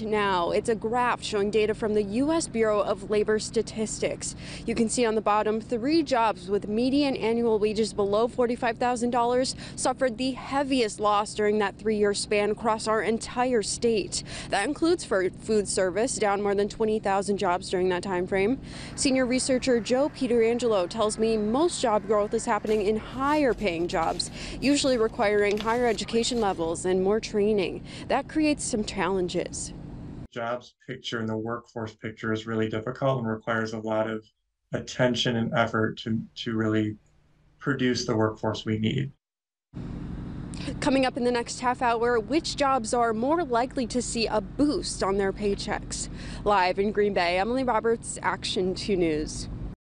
Now, it's a graph showing data from the U.S. Bureau of Labor Statistics. You can see on the bottom three jobs with median annual wages below $45,000 suffered the heaviest loss during that three year span across our entire state. That includes for food service, down more than 20,000 jobs during that time frame. Senior researcher Joe Peterangelo tells me most job growth is happening in higher paying jobs, usually requiring higher education levels and more training. That creates some challenges jobs picture and the workforce picture is really difficult and requires a lot of attention and effort to, to really produce the workforce we need. Coming up in the next half hour, which jobs are more likely to see a boost on their paychecks? Live in Green Bay, Emily Roberts, Action 2 News.